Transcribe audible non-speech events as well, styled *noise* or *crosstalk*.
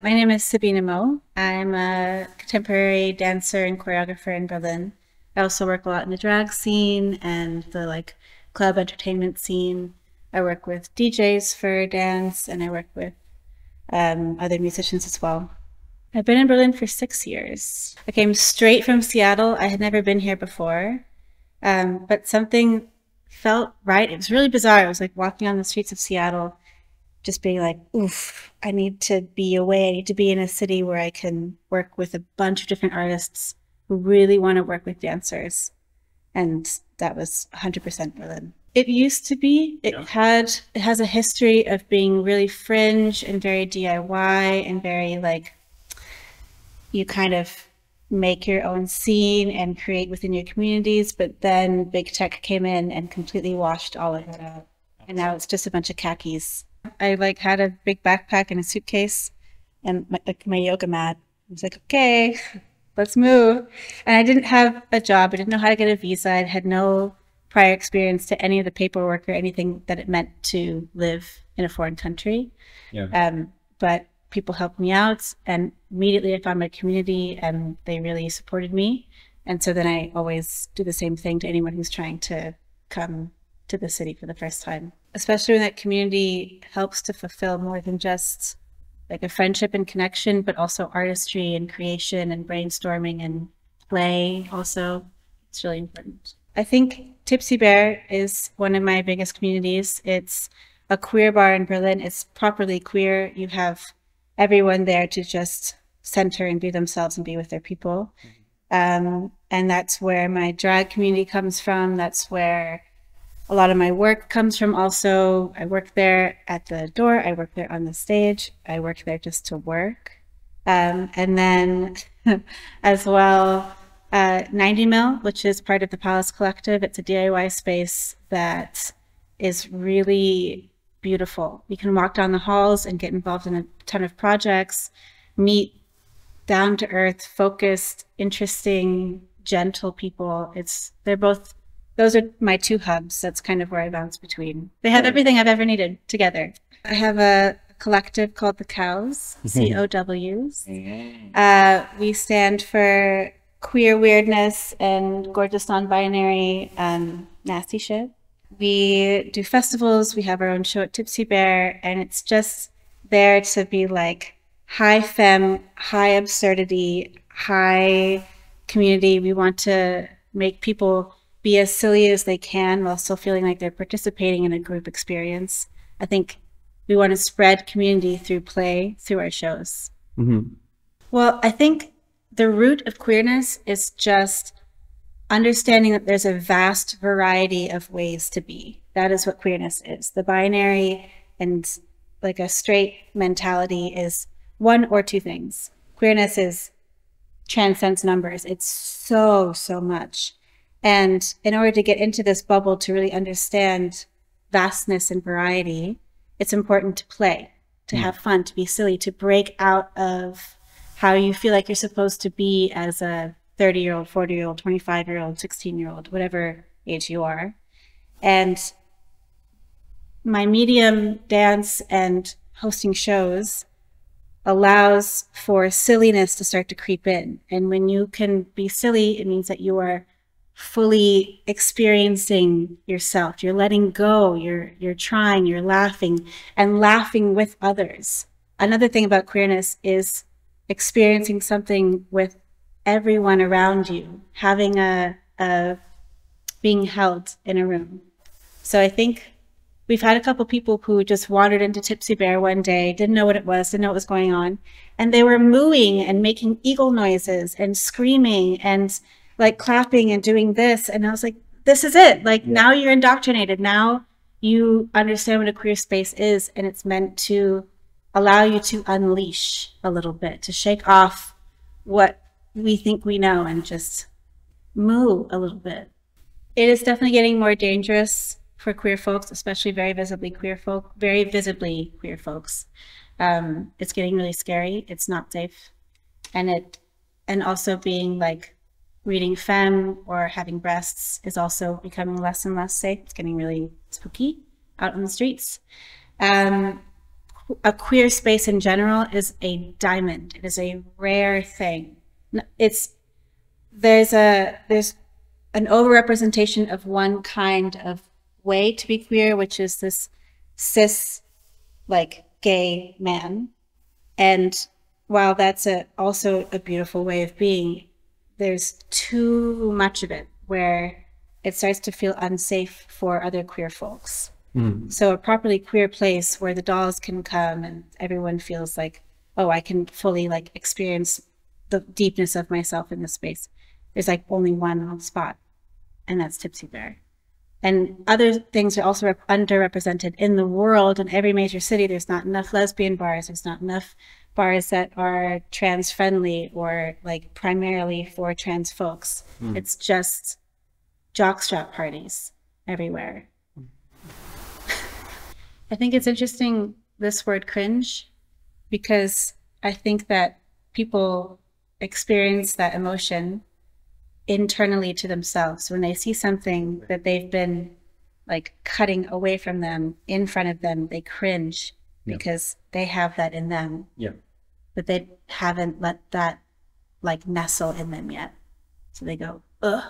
My name is Sabina Moe. I'm a contemporary dancer and choreographer in Berlin. I also work a lot in the drag scene and the like club entertainment scene. I work with DJs for dance and I work with um, other musicians as well. I've been in Berlin for six years. I came straight from Seattle. I had never been here before, um, but something felt right. It was really bizarre. I was like walking on the streets of Seattle just being like, oof, I need to be away. I need to be in a city where I can work with a bunch of different artists who really want to work with dancers. And that was 100% Berlin. It used to be. It yeah. had it has a history of being really fringe and very DIY and very like you kind of make your own scene and create within your communities, but then big tech came in and completely washed all of it out. And now it's just a bunch of khakis I like had a big backpack and a suitcase and my, like my yoga mat. I was like, okay, *laughs* let's move. And I didn't have a job. I didn't know how to get a visa. I had no prior experience to any of the paperwork or anything that it meant to live in a foreign country. Yeah. Um, but people helped me out and immediately I found my community and they really supported me. And so then I always do the same thing to anyone who's trying to come to the city for the first time especially when that community helps to fulfill more than just like a friendship and connection, but also artistry and creation and brainstorming and play also. It's really important. I think Tipsy Bear is one of my biggest communities. It's a queer bar in Berlin. It's properly queer. You have everyone there to just center and be themselves and be with their people. Um, and that's where my drag community comes from. That's where a lot of my work comes from also, I work there at the door, I work there on the stage, I work there just to work. Um, and then *laughs* as well, uh, 90 Mil, which is part of the Palace Collective. It's a DIY space that is really beautiful. You can walk down the halls and get involved in a ton of projects, meet down to earth, focused, interesting, gentle people. It's they're both those are my two hubs. That's kind of where I bounce between. They have everything I've ever needed together. I have a collective called the Cows, C O Ws. Uh, we stand for queer weirdness and gorgeous non binary um, nasty shit. We do festivals, we have our own show at Tipsy Bear, and it's just there to be like high fem, high absurdity, high community. We want to make people be as silly as they can while still feeling like they're participating in a group experience. I think we want to spread community through play through our shows. Mm-hmm. Well, I think the root of queerness is just understanding that there's a vast variety of ways to be. That is what queerness is. The binary and like a straight mentality is one or two things. Queerness is transcends numbers. It's so, so much. And in order to get into this bubble to really understand vastness and variety, it's important to play, to mm. have fun, to be silly, to break out of how you feel like you're supposed to be as a 30 year old, 40 year old, 25 year old, 16 year old, whatever age you are. And my medium, dance, and hosting shows allows for silliness to start to creep in. And when you can be silly, it means that you are fully experiencing yourself. You're letting go, you're you're trying, you're laughing and laughing with others. Another thing about queerness is experiencing something with everyone around you, having a, a being held in a room. So I think we've had a couple people who just wandered into Tipsy Bear one day, didn't know what it was, didn't know what was going on, and they were mooing and making eagle noises and screaming and like clapping and doing this. And I was like, this is it. Like yeah. now you're indoctrinated. Now you understand what a queer space is. And it's meant to allow you to unleash a little bit, to shake off what we think we know and just move a little bit. It is definitely getting more dangerous for queer folks, especially very visibly queer folk, very visibly queer folks. Um, it's getting really scary. It's not safe. And it, and also being like reading femme or having breasts is also becoming less and less safe. It's getting really spooky out on the streets. Um, a queer space in general is a diamond. It is a rare thing. It's there's a there's an overrepresentation of one kind of way to be queer, which is this cis, like gay man. And while that's a, also a beautiful way of being, there's too much of it where it starts to feel unsafe for other queer folks. Mm. So a properly queer place where the dolls can come and everyone feels like, oh, I can fully like experience the deepness of myself in this space. There's like only one spot, and that's Tipsy Bear. And other things are also underrepresented in the world. In every major city, there's not enough lesbian bars. There's not enough bars that are trans friendly or like primarily for trans folks. Mm. It's just jockstrap parties everywhere. *laughs* I think it's interesting this word cringe because I think that people experience that emotion internally to themselves when they see something that they've been like cutting away from them in front of them they cringe yeah. because they have that in them yeah but they haven't let that like nestle in them yet. So they go ugh